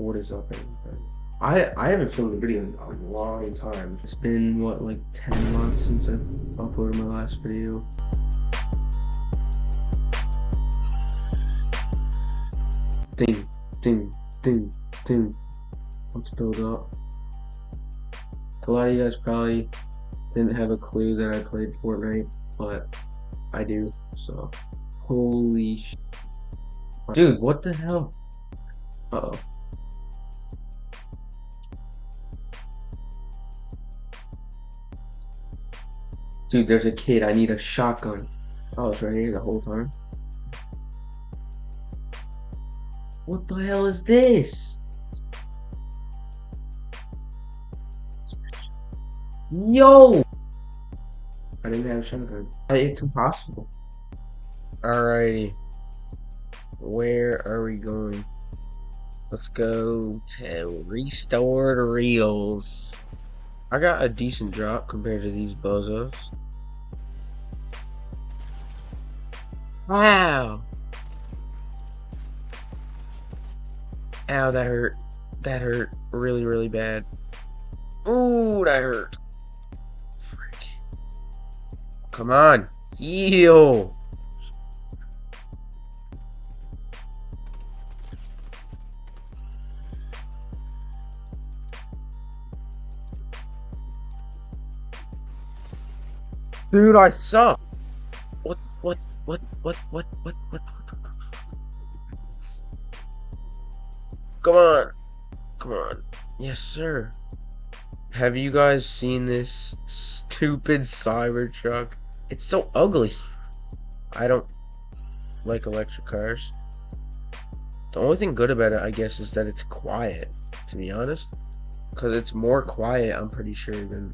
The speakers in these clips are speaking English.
Ford is up and I I haven't filmed a video in a long time. It's been what like ten months since I uploaded my last video. Ding, ding, ding, ding. Let's build up. A lot of you guys probably didn't have a clue that I played Fortnite, but I do. So, holy sh! Dude, what the hell? Uh oh. Dude, there's a kid. I need a shotgun. Oh, it's right here the whole time. What the hell is this? Yo! I didn't have a shotgun. Uh, it's impossible. Alrighty. Where are we going? Let's go to Restored Reels. I got a decent drop compared to these bozos. Wow. Ow, that hurt. That hurt really, really bad. Ooh, that hurt. Frick. Come on. Heal. Dude, I suck. What, what, what, what, what, what, what? Come on. Come on. Yes, sir. Have you guys seen this stupid Cybertruck? It's so ugly. I don't like electric cars. The only thing good about it, I guess, is that it's quiet, to be honest. Because it's more quiet, I'm pretty sure, than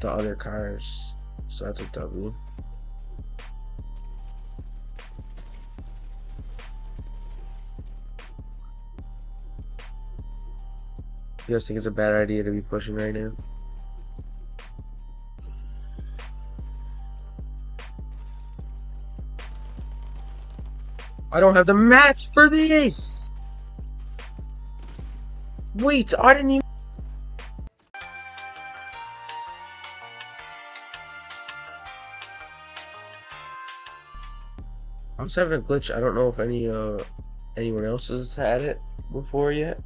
the other cars. So that's a W. You guys think it's a bad idea to be pushing right now? I don't have the mats for this! Wait, I didn't even... I was having a glitch. I don't know if any uh anyone else has had it before yet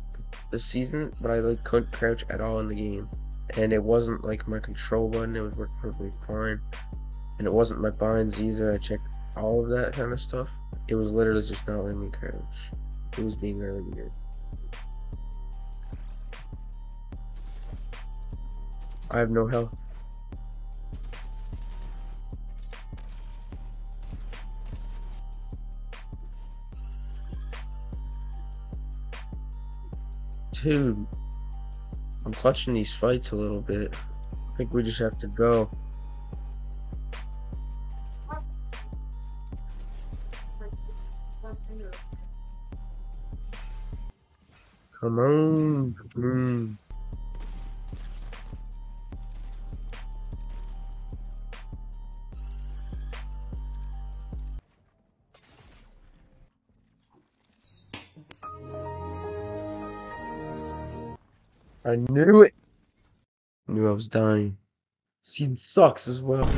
this season, but I like couldn't crouch at all in the game. And it wasn't like my control button, it was working perfectly fine. And it wasn't my binds either. I checked all of that kind of stuff. It was literally just not letting me crouch. It was being really weird. I have no health. I'm clutching these fights a little bit. I think we just have to go. Come on. Mm. I knew it. Knew I was dying. Scene sucks as well.